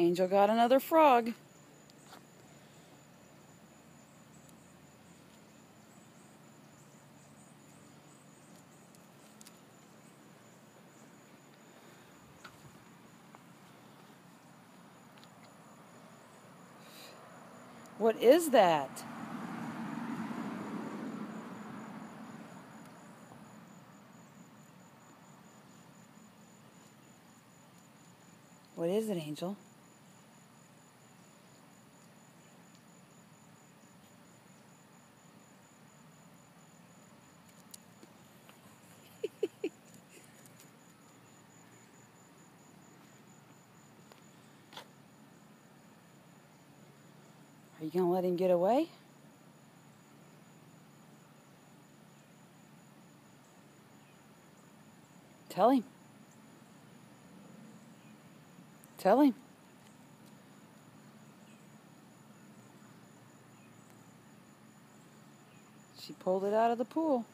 Angel got another frog. What is that? What is it, Angel? Are you going to let him get away? Tell him. Tell him. She pulled it out of the pool.